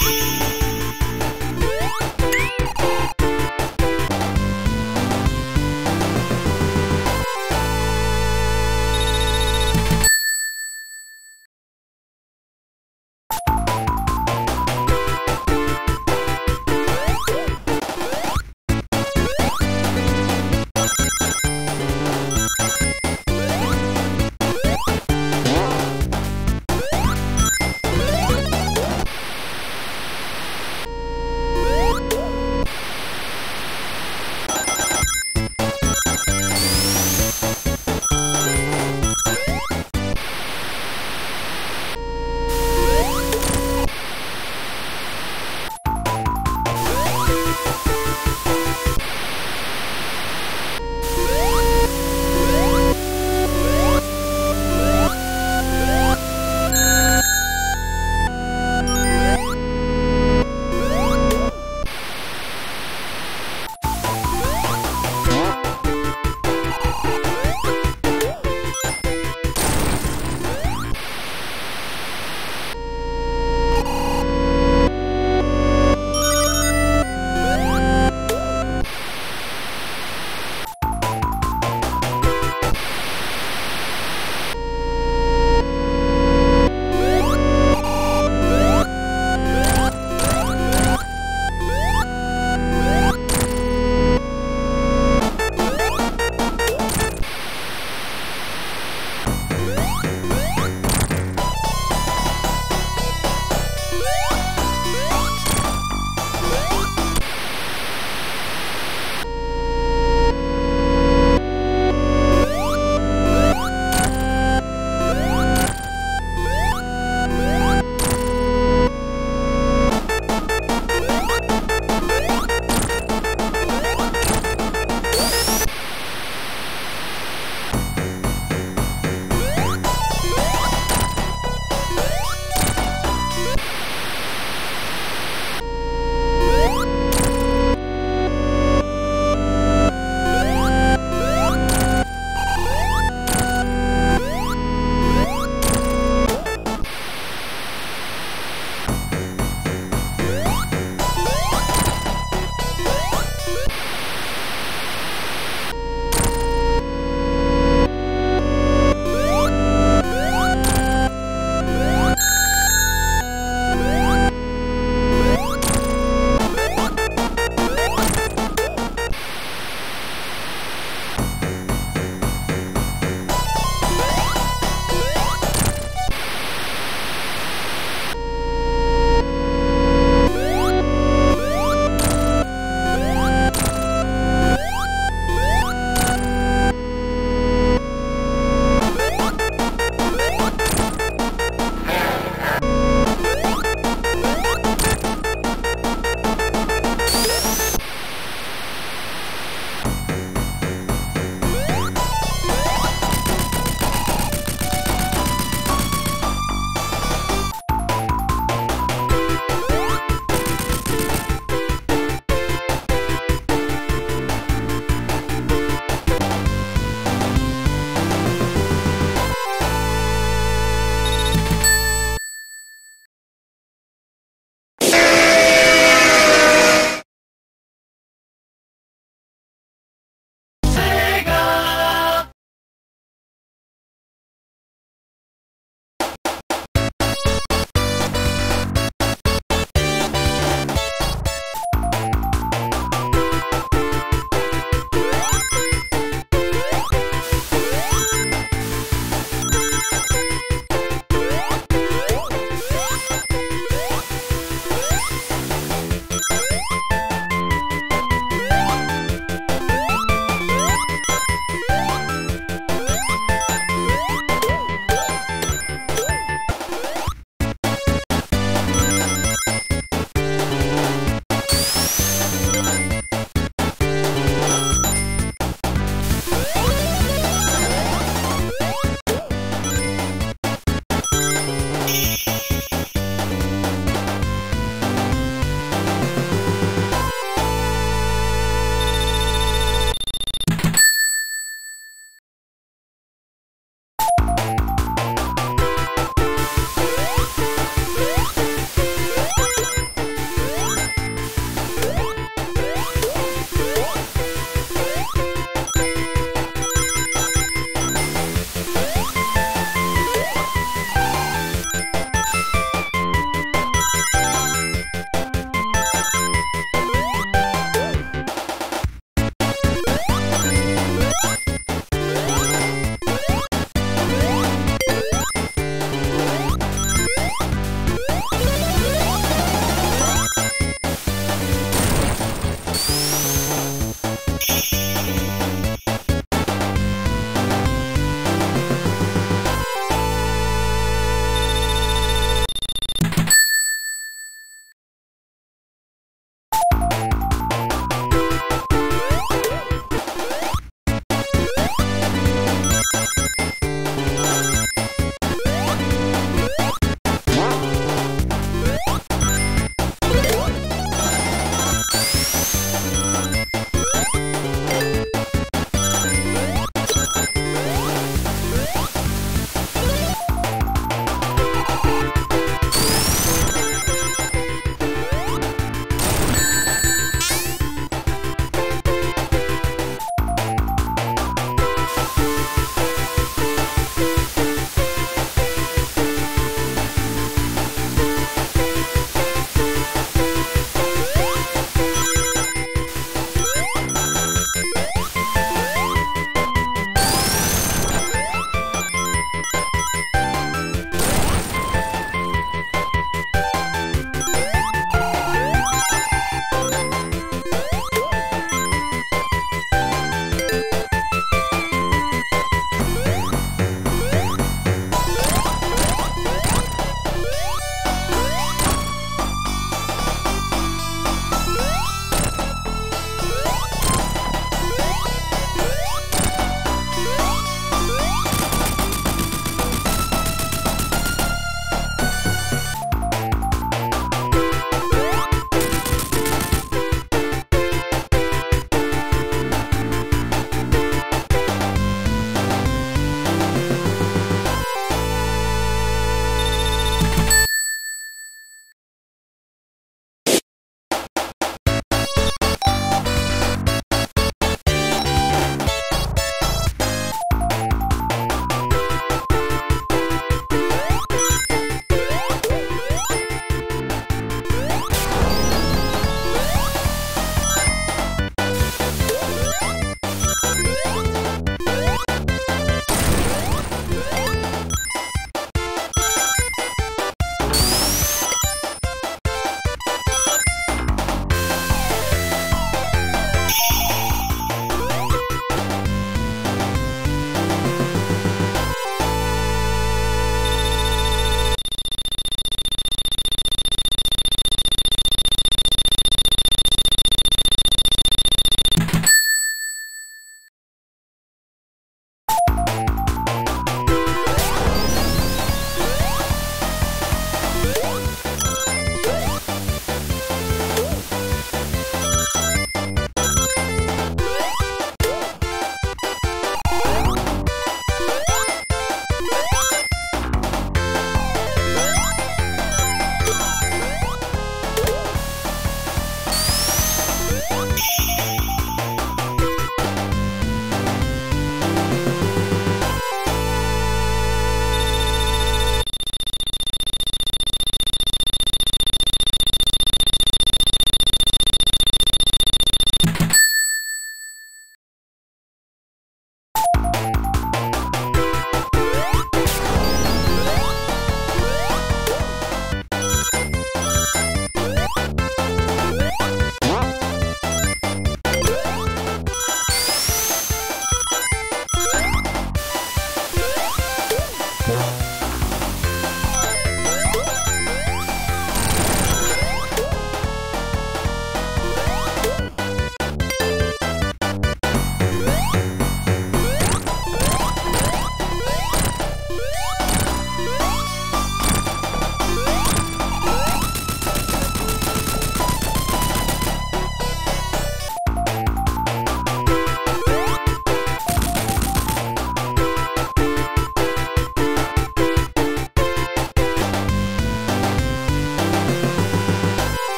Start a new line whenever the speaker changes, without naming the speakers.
Yeah.